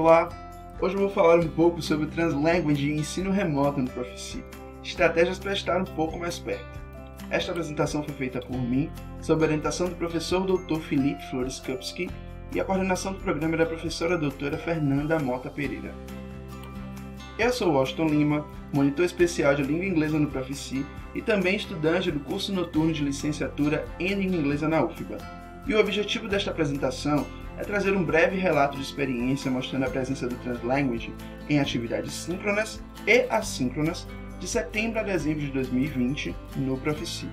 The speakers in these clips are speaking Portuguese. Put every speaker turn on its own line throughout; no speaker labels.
Olá, hoje eu vou falar um pouco sobre Translanguage e ensino remoto no Profici, estratégias para estar um pouco mais perto. Esta apresentação foi feita por mim, sob a orientação do professor Dr. Felipe Flores Kupski e a coordenação do programa é da professora doutora Fernanda Mota Pereira. Eu sou Washington Lima, monitor especial de língua inglesa no Profici e também estudante do curso noturno de licenciatura em língua inglesa na UFBA. E o objetivo desta apresentação é trazer um breve relato de experiência mostrando a presença do Translanguage em atividades síncronas e assíncronas de setembro a dezembro de 2020 no Profici.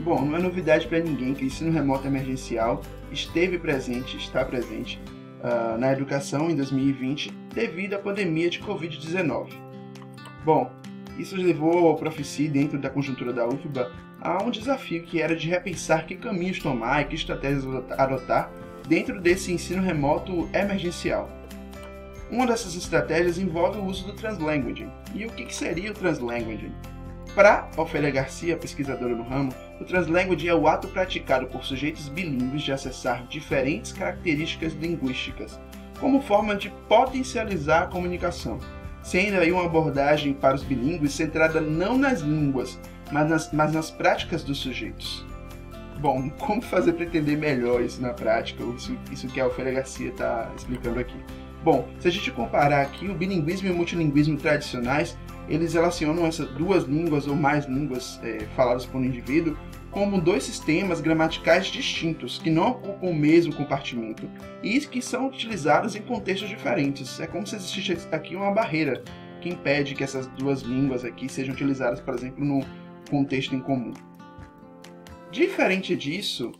Bom, não é novidade para ninguém que o ensino remoto emergencial esteve presente, está presente uh, na educação em 2020 devido à pandemia de Covid-19. Bom, isso levou ao Profici, dentro da conjuntura da UFBA, a um desafio que era de repensar que caminhos tomar e que estratégias adotar dentro desse ensino remoto emergencial. Uma dessas estratégias envolve o uso do Translanguaging. E o que seria o Translanguaging? Para Ofélia Garcia, pesquisadora no ramo, o Translanguaging é o ato praticado por sujeitos bilíngues de acessar diferentes características linguísticas, como forma de potencializar a comunicação, sendo aí uma abordagem para os bilíngues centrada não nas línguas, mas nas, mas nas práticas dos sujeitos. Bom, como fazer para entender melhor isso na prática, isso, isso que a Ofélia Garcia está explicando aqui? Bom, se a gente comparar aqui o bilinguismo e o multilinguismo tradicionais, eles relacionam essas duas línguas ou mais línguas é, faladas por um indivíduo como dois sistemas gramaticais distintos, que não ocupam o mesmo compartimento e que são utilizados em contextos diferentes. É como se existisse aqui uma barreira que impede que essas duas línguas aqui sejam utilizadas, por exemplo, num contexto em comum. Diferente disso,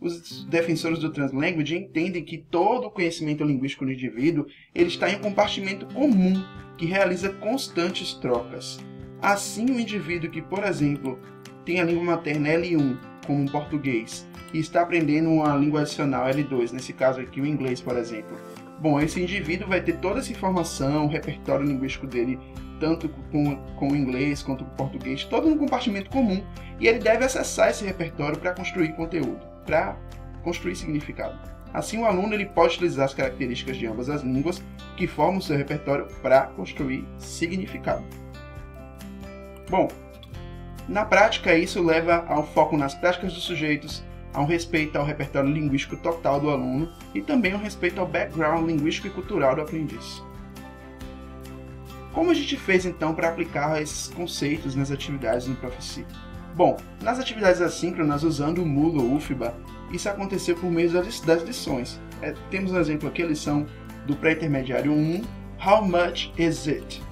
os defensores do translanguage entendem que todo o conhecimento linguístico do indivíduo ele está em um compartimento comum que realiza constantes trocas. Assim, o indivíduo que, por exemplo, tem a língua materna L1, como o português, e está aprendendo uma língua adicional L2, nesse caso aqui o inglês, por exemplo. Bom, esse indivíduo vai ter toda essa informação, o repertório linguístico dele tanto com, com o inglês quanto com o português, todo no compartimento comum, e ele deve acessar esse repertório para construir conteúdo, para construir significado. Assim, o aluno ele pode utilizar as características de ambas as línguas que formam o seu repertório para construir significado. Bom, na prática, isso leva ao foco nas práticas dos sujeitos, a um respeito ao repertório linguístico total do aluno e também um respeito ao background linguístico e cultural do aprendiz. Como a gente fez então para aplicar esses conceitos nas atividades no Profici? Bom, nas atividades assíncronas usando o Moodle ou UFBA, isso aconteceu por meio das, lições. É, temos um exemplo aqui, a lição do pré-intermediário 1, How Much Is It?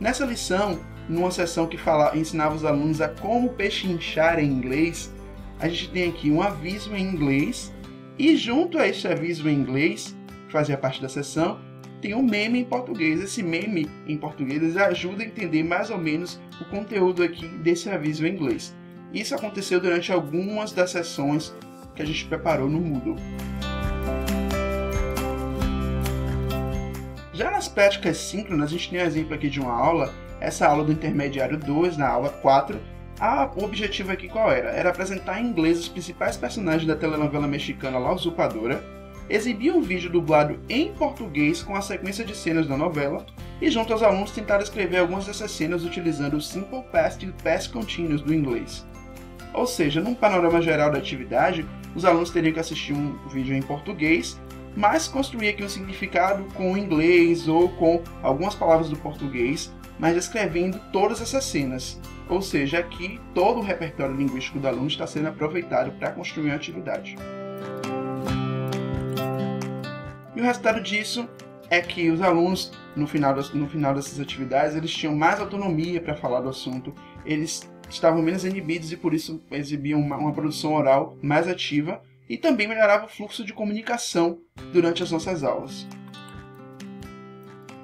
Nessa lição, numa sessão que fala, ensinava os alunos a como pechinchar em inglês, a gente tem aqui um aviso em inglês e junto a esse aviso em inglês, que fazia parte da sessão, tem um meme em português. Esse meme em português ajuda a entender mais ou menos o conteúdo aqui desse aviso em inglês. Isso aconteceu durante algumas das sessões que a gente preparou no Moodle. Já nas práticas síncronas, a gente tem um exemplo aqui de uma aula, essa aula do intermediário 2, na aula 4. Ah, o objetivo aqui qual era? Era apresentar em inglês os principais personagens da telenovela mexicana La Usurpadora, exibia um vídeo dublado em português com a sequência de cenas da novela e junto aos alunos tentaram escrever algumas dessas cenas utilizando o Simple Past e Past Continuous do inglês. Ou seja, num panorama geral da atividade, os alunos teriam que assistir um vídeo em português, mas construir aqui um significado com o inglês ou com algumas palavras do português, mas escrevendo todas essas cenas. Ou seja, aqui todo o repertório linguístico do aluno está sendo aproveitado para construir uma atividade. E o resultado disso é que os alunos, no final, das, no final dessas atividades, eles tinham mais autonomia para falar do assunto, eles estavam menos inibidos e por isso exibiam uma, uma produção oral mais ativa e também melhorava o fluxo de comunicação durante as nossas aulas.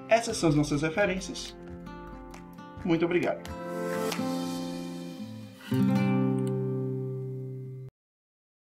Essas são as nossas referências. Muito obrigado.